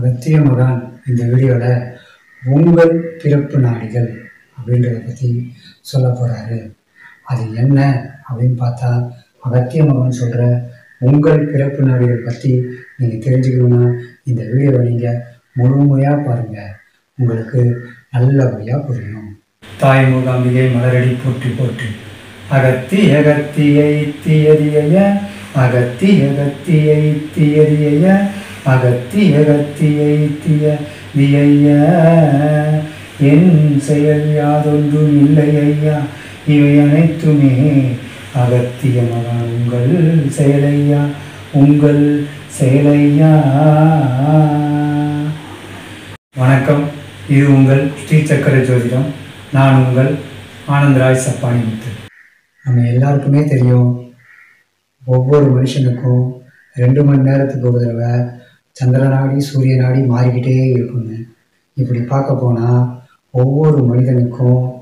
அகத்திய மகான் இந்த வீடியோவில் உங்கள் பிறப்பு நாடிகள் அப்படின்றத பற்றி சொல்ல போகிறாரு அது என்ன அப்படின்னு பார்த்தா அகத்திய மகான் சொல்கிற உங்கள் பிறப்பு நாடிகள் பற்றி நீங்கள் தெரிஞ்சுக்கணும்னா இந்த வீடியோவை நீங்கள் முழுமையாக பாருங்கள் உங்களுக்கு நல்லபடியாக புரியும். தாய் மூகாம்பிகை மலரடி போற்றி போற்றி அகத்தி அகத்தியை தீயதிய அகத்தி அகத்தியை தீயதிய அகத்திய அகத்தியை திய தியைய என் செயல் யாதொன்றும் இல்லை ஐயா. இவை அனைத்துமே அகத்திய மகன் உங்கள் செயலையா? உங்கள் செயலையா? வணக்கம். இது உங்கள் ஸ்ரீ சக்கர ஜோதிடம். நான் உங்கள் ஆனந்தராஜ் சப்பானி முத்து. நம்ம எல்லாருக்குமே தெரியும் ஒவ்வொரு மனுஷனுக்கும் ரெண்டு மணி நேரத்துக்கு ஒரு தடவை சந்திர நாடி சூரிய நாடி மாறிக்கிட்டே இருக்குங்க. இப்படி பார்க்க போனால் ஒவ்வொரு மனிதனுக்கும்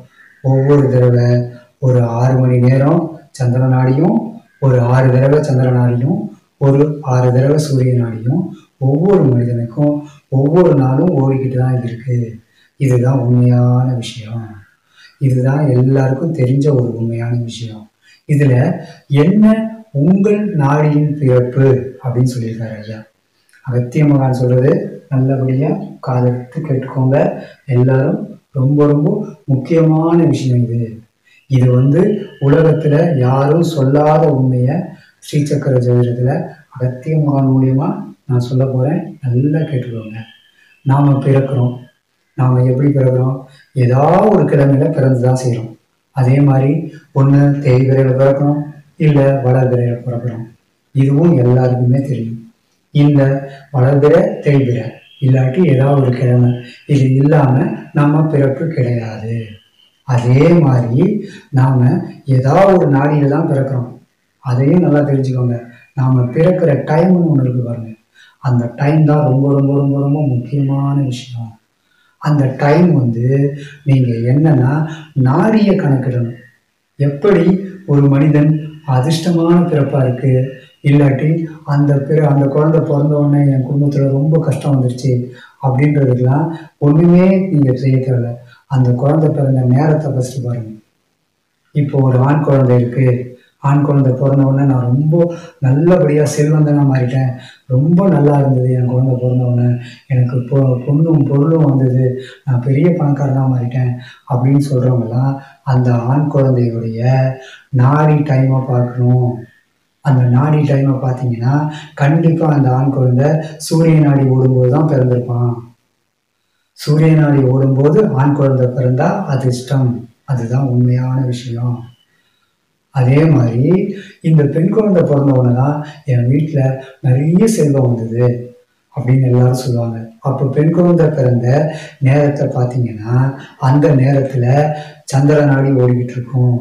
ஒவ்வொரு தடவை ஒரு ஆறு மணி நேரம் சந்திர நாடியும் ஒரு ஆறு தடவை சந்திர நாடியும் ஒரு ஆறு தடவை சூரிய நாடியும் ஒவ்வொரு மனிதனுக்கும் ஒவ்வொரு நாளும் ஓடிக்கிட்டு தான் இருக்கு. இதுதான் உண்மையான விஷயம். இதுதான் எல்லாருக்கும் தெரிஞ்ச ஒரு உண்மையான விஷயம். இதுல என்ன உங்கள் நாடியின் பிறப்பு அப்படின்னு சொல்லியிருக்காரு ஐயா. அகத்திய மகான் சொல்றது நல்லபடியா காதலித்து கேட்டுக்கோங்க. எல்லாரும் ரொம்ப ரொம்ப முக்கியமான விஷயம் இது. இது வந்து உலகத்துல யாரும் சொல்லாத உண்மையை ஸ்ரீசக்கர ஜோதிடத்துல அகத்திய மகான் மூலியமா நான் சொல்ல போறேன். நல்லா கேட்டுக்கோங்க. நாம பிறக்கிறோம். நாம எப்படி பிறக்கிறோம்? ஏதாவது ஒரு கிழமையில பிறந்து தான் செய்கிறோம் அதே மாதிரி ஒன்று தேய்பிரையில் பிறக்கிறோம் இல்லை வளர்பிரையில் பிறக்கிறோம் இதுவும் எல்லாருக்குமே தெரியும். இந்த வளர்பிறை தேய்பிறை இல்லாட்டி ஏதாவது ஒரு கிழமை. இது இல்லாமல் நம்ம பிறப்பு கிடையாது. அதே மாதிரி நாம் ஏதாவது ஒரு நாடியில் தான் பிறக்கிறோம். அதையும் நல்லா தெரிஞ்சுக்கோங்க. நாம் பிறக்கிற டைம்னு ஒன்று இருக்கு பாருங்க. அந்த டைம் தான் ரொம்ப ரொம்ப ரொம்ப ரொம்ப முக்கியமான விஷயம். அந்த டைம் வந்து நீங்கள் என்னன்னா நாடியை கணக்கிடணும். எப்படி ஒரு மனிதன் அதிர்ஷ்டமான பிறப்பாக இருக்கு? இல்லாட்டி அந்த பிற அந்த குழந்தை பிறந்த உடனே என் குடும்பத்தில் ரொம்ப கஷ்டம் வந்துருச்சு அப்படின்றதுக்கெல்லாம் ஒன்றுமே நீங்கள் செய்ய தேவையில்ல. அந்த குழந்தை பிறந்த நேரத்தை ஃபஸ்ட்டு பாருங்கள் இப்போ ஒரு ஆண் குழந்தை இருக்குது ஆண் குழந்தை பிறந்த உடனே நான் ரொம்ப நல்லபடியாக செல்வந்தனாக மாறிட்டேன். ரொம்ப நல்லா இருந்தது என் குழந்தை பிறந்த உடனே. எனக்கு பொ பொண்ணும் பொருளும் வந்தது. நான் பெரிய பணக்காரனாக மாறிட்டேன் அப்படின்னு சொல்கிறவங்கலாம் அந்த ஆண் குழந்தையுடைய நாடி டைமாக பார்க்கணும். அந்த நாடி டைமை பார்த்தீங்கன்னா கண்டிப்பாக அந்த ஆண் குழந்தை சூரிய நாடி ஓடும்போது தான் பிறந்திருப்பான். சூரிய நாடி ஓடும்போது ஆண் குழந்தை பிறந்தா அதிர்ஷ்டம் அதுதான் உண்மையான விஷயம். அதே மாதிரி இந்த பெண் குழந்தை பிறந்தவொடனே தான் என் வீட்டில் நிறைய செல்வம் வந்தது அப்படின்னு எல்லாரும் சொல்லுவாங்க. அப்போ பெண் குழந்தை பிறந்த நேரத்தை பார்த்தீங்கன்னா அந்த நேரத்தில் சந்திர நாடி ஓடிக்கிட்டு இருக்கும்.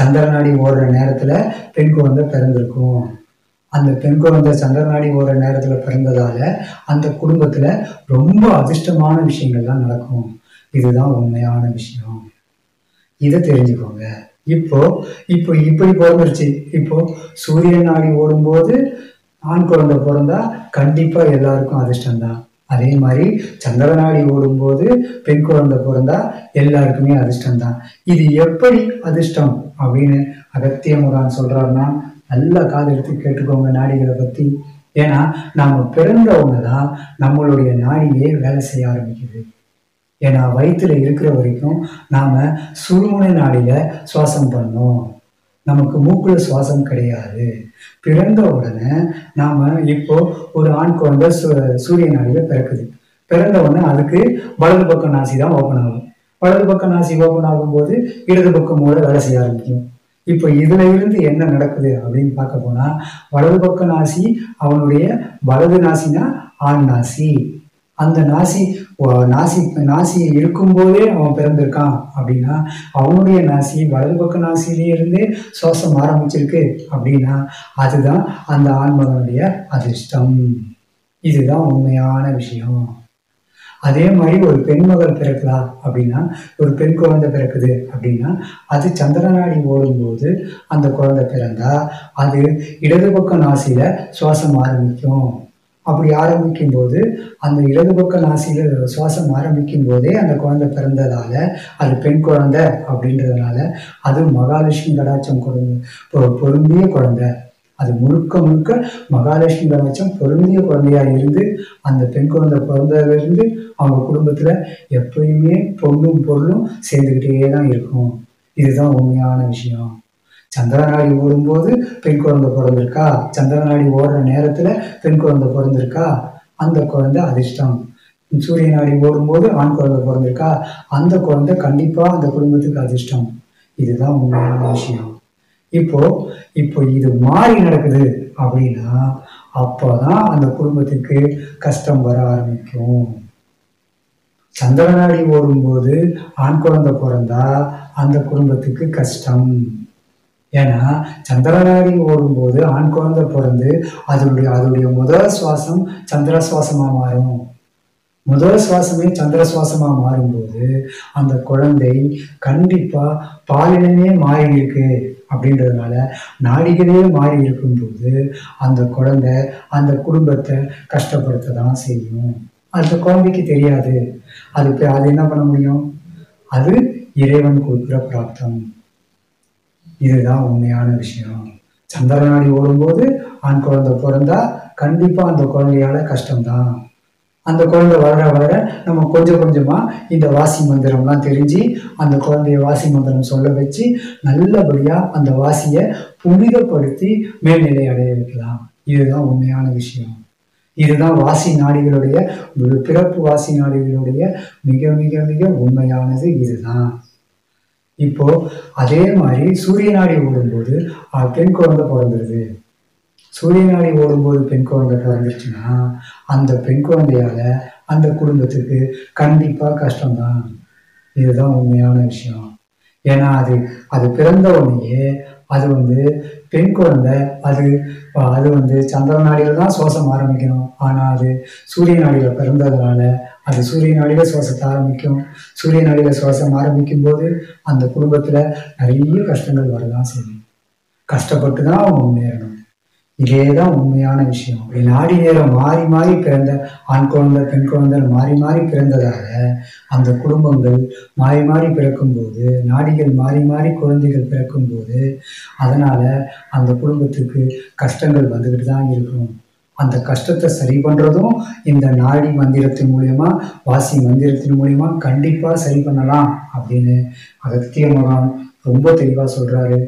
சந்திர நாடி ஓடுற நேரத்தில் பெண் குழந்தை பிறந்திருக்கும். அந்த பெண் குழந்தை சந்திரநாடி ஓடுற நேரத்தில் பிறந்ததால அந்த குடும்பத்தில் ரொம்ப அதிர்ஷ்டமான விஷயங்கள்லாம் நடக்கும். இதுதான் உண்மையான விஷயம். இதை தெரிஞ்சுக்கோங்க. இப்போ இப்போ இப்படி பிறந்துருச்சு. இப்போ சூரிய நாடி ஓடும்போது ஆண் குழந்தை பிறந்தா கண்டிப்பாக எல்லாருக்கும் அதிர்ஷ்டம்தான். அதே மாதிரி சந்திர நாடி ஓடும்போது பெண் குழந்தை பிறந்தா எல்லாருக்குமே அதிர்ஷ்டம்தான். இது எப்படி அதிர்ஷ்டம் அப்படின்னு அகத்திய முகான் சொல்றாருன்னா நல்லா காது எடுத்து கேட்டுக்கோங்க நாடிகளை பத்தி. ஏன்னா நாம பிறந்தவங்க தான் நம்மளுடைய நாடியே வேலை செய்ய ஆரம்பிக்குது. ஏன்னா வயிற்றுல இருக்கிற வரைக்கும் நாம சுருமுனை நாடியில சுவாசம் பண்ணோம் நமக்கு மூக்குல சுவாசம் கிடையாது. பிறந்த உடனே நாம இப்போ ஒரு ஆண் குழந்தை சு- சூரிய நாடியில பிறக்குது. பிறந்த உடனே அதுக்கு வலது பக்கம் நாசி தான் ஓப்பன் ஆகும். வலது பக்கம் நாசி ஓப்பன் ஆகும்போது இடது பக்கம் மூளை வேலை செய்ய ஆரம்பிக்கும். இப்போ இதுல இருந்து என்ன நடக்குது அப்படின்னு பார்க்க போனா வலது பக்க நாசி அவனுடைய வலது நாசினா ஆண் நாசி. அந்த நாசி ஓ- நாசி நாசி இருக்கும்போதே அவன் பிறந்திருக்கான். அப்படின்னா அவனுடைய நாசி வலது பக்க நாசிலே இருந்தே சுவாசம் ஆரம்பிச்சிருக்கு அப்படின்னா அதுதான் அந்த ஆண்மகனுடைய அதிர்ஷ்டம். இதுதான் உண்மையான விஷயம். அதே மாதிரி ஒரு பெண் மகள் பிறக்கலாம் அப்படின்னா ஒரு பெண் குழந்தை பிறக்குது அப்படின்னா அது சந்திரநாடி ஓடும்போது அந்த குழந்தை பிறந்தா அது இடது பக்கம் நாசியில சுவாசம் ஆரம்பிக்கும். அப்படி ஆரம்பிக்கும் போது அந்த இடது பக்க நாசியில் சுவாசம் ஆரம்பிக்கும் போதே அந்த குழந்தை பிறந்ததால அது பெண் குழந்தை அப்படின்றதுனால அது மகாலட்சுமி கடாட்சம் குழந்தை பொருந்திய குழந்தை. அது முழுக்க முழுக்க மகாலட்சுமி கடாட்சம் பொருந்திய குழந்தையா இருந்து அந்த பெண் குழந்தை பிறந்ததுலேருந்து அவங்க குடும்பத்துல எப்பயுமே பொண்ணும் பொருளும் சேர்ந்துக்கிட்டே தான் இருக்கும். இதுதான் உண்மையான விஷயம். சந்திரநாடி ஓடும்போது பெண் குழந்தை பிறந்திருக்கா? சந்திரநாடி ஓடுற நேரத்துல பெண் குழந்தை பிறந்திருக்கா? அந்த குழந்தை அதிர்ஷ்டம். சூரிய நாடி ஓடும்போது ஆண் குழந்தை பிறந்திருக்கா? அந்த குழந்தை கண்டிப்பா அந்த குடும்பத்துக்கு அதிர்ஷ்டம். இதுதான் உண்மையான விஷயம். இப்போ இப்போ இது மாறி நடக்குது அப்படின்னா அப்போதான் அந்த குடும்பத்துக்கு கஷ்டம் வர ஆரம்பிக்கும். சந்திரநாடி ஓடும்போது ஆண் குழந்தை பிறந்தா அந்த குடும்பத்துக்கு கஷ்டம். ஏன்னா சந்திரநாடி ஓடும்போது ஆண் குழந்தை பிறந்து அதனுடைய அதனுடைய முதல் சுவாசம் சந்திர சுவாசமா மாறும். முதல் சுவாசமே சந்திர சுவாசமா மாறும்போது அந்த குழந்தை கண்டிப்பா பாலினமே மாறி இருக்கு அப்படின்றதுனால நாடிகளே மாறி இருக்கும்போது அந்த குழந்தை அந்த குடும்பத்தை கஷ்டப்படுத்த தான் செய்யும். அந்த குழந்தைக்கு தெரியாது. அதுக்கு அது என்ன பண்ண முடியும்? அது இறைவன் கொடுக்குற பிராப்தம். இதுதான் உண்மையான விஷயம். சந்திர நாடி ஓடும்போது ஆண் குழந்தை பிறந்தா கண்டிப்பா அந்த குழந்தையால கஷ்டம்தான். அந்த குழந்தை வளர வளர நம்ம கொஞ்சம் கொஞ்சமா இந்த வாசி மந்திரம்லாம் தெரிஞ்சு அந்த குழந்தைய வாசி மந்திரம் சொல்ல வச்சு நல்லபடியா அந்த வாசியை புனிதப்படுத்தி மேல்நிலை அடைய வைக்கலாம். இதுதான் உண்மையான விஷயம். இதுதான் வாசி நாடிகளுடைய பிறப்பு வாசி நாடிகளுடைய மிக மிக மிக உண்மையானது இதுதான். இப்போ அதே மாதிரி சூரிய நாடி ஓடும்போது பெண் குழந்தை பிறந்துருது. சூரிய நாடி ஓடும்போது பெண் குழந்தை பிறந்துருச்சுன்னா அந்த பெண் குழந்தையால அந்த குடும்பத்துக்கு கண்டிப்பா கஷ்டம்தான். இதுதான் உண்மையான விஷயம். ஏன்னா அது அது பிறந்த உடனேயே அது வந்து பெண் குழந்தை அது அது வந்து சந்திர நாடியில் தான் சுவாசம் ஆரம்பிக்கணும். ஆனால் அது சூரிய நாடியில் பிறந்ததுனால அது சூரிய நாடியில் சுவாசத்தை ஆரம்பிக்கும். சூரிய நாடியில் சுவாசம் ஆரம்பிக்கும் போது அந்த குடும்பத்தில் நிறைய கஷ்டங்கள் வரதான் செய்யும். கஷ்டப்பட்டு தான் அவங்க முன்னேறணும். இதே தான் உண்மையான விஷயம். இப்படி நாடி நேரம் மாறி மாறி பிறந்த ஆண் குழந்தை பெண் குழந்தை மாறி மாறி பிறந்ததால அந்த குடும்பங்கள் மாறி மாறி பிறக்கும்போது நாடிகள் மாறி மாறி குழந்தைகள் பிறக்கும்போது அதனால அந்த குடும்பத்துக்கு கஷ்டங்கள் வந்துக்கிட்டு தான் இருக்கும். அந்த கஷ்டத்தை சரி பண்றதும் இந்த நாடி மந்திரத்தின் மூலியமா வாசி மந்திரத்தின் மூலியமா கண்டிப்பா சரி பண்ணலாம் அப்படின்னு அகத்திய மகான் ரொம்ப தெளிவா சொல்றாரு.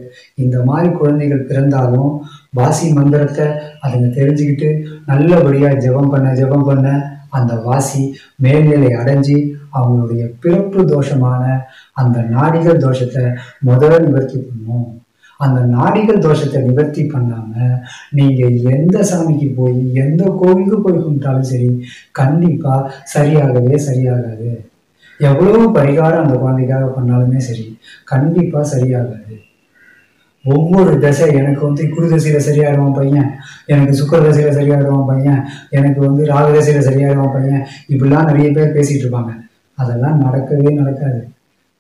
இந்த மாதிரி குழந்தைகள் பிறந்தாலும் வாசி மந்திரத்தை அதுங்க தெரிஞ்சுக்கிட்டு நல்லபடியா ஜெபம் பண்ண ஜெபம் பண்ண அந்த வாசி மேல்நிலை அடைஞ்சு அவங்களுடைய பிறப்பு தோஷமான அந்த நாடிகள் தோஷத்தை முதல்ல நிவர்த்தி பண்ணும். அந்த நாடிகள் தோஷத்தை நிவர்த்தி பண்ணாம நீங்க எந்த சாமிக்கு போய் எந்த கோவிலுக்கு போய் கும்பிட்டாலும் சரி கண்டிப்பா சரியாகவே சரியாகாது. எவ்வளவு பரிகாரம் அந்த குழந்தைக்காக பண்ணாலுமே சரி கண்டிப்பா சரியாகாது. ஒவ்வொரு தசை எனக்கு வந்து குரு தசையில சரியாயிடுவான் பையன் எனக்கு சுக்கர தசையில சரியாயிடுவான் பையன் எனக்கு வந்து ராகு தசையில சரியாயிடுவான் பையன் இப்படிலாம் நிறைய பேர் பேசிட்டு இருப்பாங்க. அதெல்லாம் நடக்கவே நடக்காது.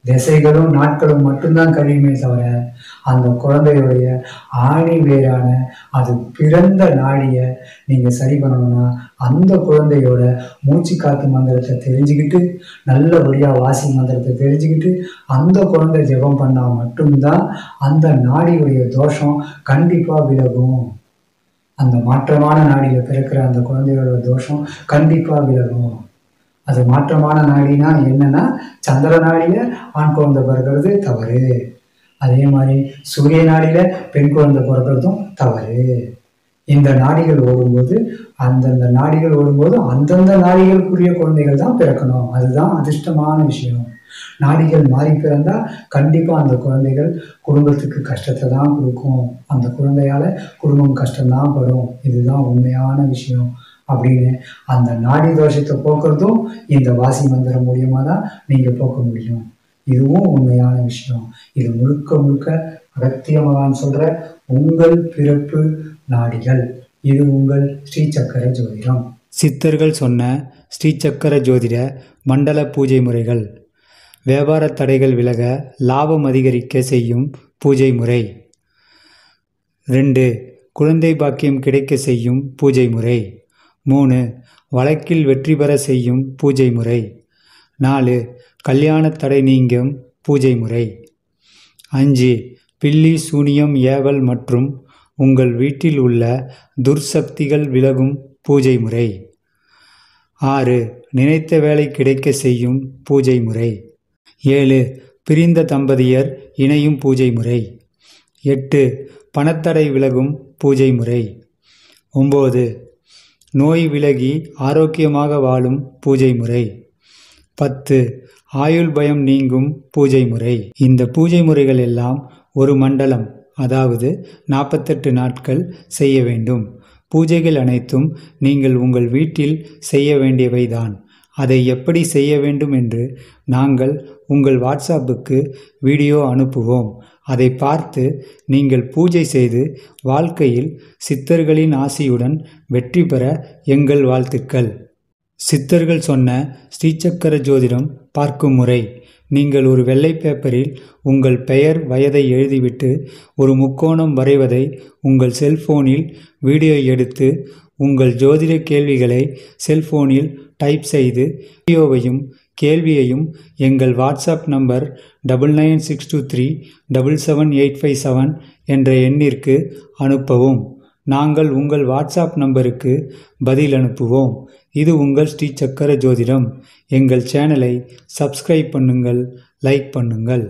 திசைகளும் நாட்களும் மட்டும்தான் கழியுமே தவிர அந்த குழந்தையுடைய ஆணி வேரான அது பிறந்த நாடியை நீங்க சரி பண்ணணும்னா அந்த குழந்தையோட மூச்சு காத்து மந்திரத்தை தெரிஞ்சுக்கிட்டு நல்லபடியா வாசி மந்திரத்தை தெரிஞ்சுக்கிட்டு அந்த குழந்தை ஜெபம் பண்ணா மட்டும்தான் அந்த நாடியுடைய தோஷம் கண்டிப்பா விலகும். அந்த மாற்றமான நாடியில பிறக்கிற அந்த குழந்தையோட தோஷம் கண்டிப்பா விலகும். அது மாற்றமான நாடினா என்னன்னா சந்திர நாடியில ஆண் குழந்தை பிறக்கிறது தவறு. அதே மாதிரி சூரிய நாடியில பெண் குழந்தை பிறக்கிறதும் தவறு. இந்த நாடிகள் ஓடும்போது அந்தந்த நாடிகள் ஓடும்போது அந்தந்த நாடிகளுக்குரிய குழந்தைகள் தான் பிறக்கணும். அதுதான் அதிர்ஷ்டமான விஷயம். நாடிகள் மாறி பிறந்தா கண்டிப்பா அந்த குழந்தைகள் குடும்பத்துக்கு கஷ்டத்தை தான் கொடுக்கும். அந்த குழந்தையால குடும்பம் கஷ்டம்தான் படும். இதுதான் உண்மையான விஷயம். அப்படின்னு அந்த நாடி தோஷத்தை போக்குறதும் இந்த வாசி மந்திரம் மூலியமாக தான் நீங்கள் போக்க முடியும். இதுவும் உண்மையான விஷயம். இது முழுக்க முழுக்க அகத்தியமகான் சொல்கிற சொல்ற உங்கள் பிறப்பு நாடிகள். இது உங்கள் ஸ்ரீ சக்கர ஜோதிடம். சித்தர்கள் சொன்ன ஸ்ரீ சக்கர ஜோதிட மண்டல பூஜை முறைகள். வியாபார தடைகள் விலக லாபம் அதிகரிக்க செய்யும் பூஜை முறை. ரெண்டு குழந்தை பாக்கியம் கிடைக்க செய்யும் பூஜை முறை. மூணு வழக்கில் வெற்றி பெற செய்யும் பூஜை முறை. நாலு கல்யாண தடை நீங்கும் பூஜை முறை. அஞ்சு பில்லி சூனியம் ஏவல் மற்றும் உங்கள் வீட்டில் உள்ள துர்சக்திகள் விலகும் பூஜை முறை. ஆறு நினைத்த வேலை கிடைக்க செய்யும் பூஜை முறை. ஏழு பிரிந்த தம்பதியர் இணையும் பூஜை முறை. எட்டு பணத்தடை விலகும் பூஜை முறை. ஒம்பது நோய் விலகி ஆரோக்கியமாக வாழும் பூஜை முறை. பத்து. ஆயுள் பயம் நீங்கும் பூஜை முறை. இந்த பூஜை முறைகள் எல்லாம் ஒரு மண்டலம் அதாவது நாற்பத்தெட்டு நாட்கள் செய்ய வேண்டும். பூஜைகள் அனைத்தும் நீங்கள் உங்கள் வீட்டில் செய்ய வேண்டியவைதான். அதை எப்படி செய்ய வேண்டும் என்று நாங்கள் உங்கள் வாட்ஸ்அப்புக்கு வீடியோ அனுப்புவோம். அதை பார்த்து நீங்கள் பூஜை செய்து வாழ்க்கையில் சித்தர்களின் ஆசியுடன் வெற்றி பெற எங்கள் வாழ்த்துக்கள். சித்தர்கள் சொன்ன ஸ்ரீசக்கர ஜோதிடம் பார்க்கும் முறை. நீங்கள் ஒரு வெள்ளை பேப்பரில் உங்கள் பெயர் வயதை எழுதிவிட்டு ஒரு முக்கோணம் வரைவதை உங்கள் செல்போனில் வீடியோ எடுத்து உங்கள் ஜோதிட கேள்விகளை செல்போனில் டைப் செய்து வீடியோவையும் கேள்வியையும் எங்கள் WhatsApp number double nine six two three double seven eight five seven என்ற எண்ணிற்கு அனுப்பவும். நாங்கள் உங்கள் வாட்ஸ்அப் நம்பருக்கு பதில் அனுப்புவோம். இது உங்கள் ஸ்ரீ சக்கர ஜோதிடம். எங்கள் சேனலை சப்ஸ்கிரைப் பண்ணுங்கள் லைக் பண்ணுங்கள்.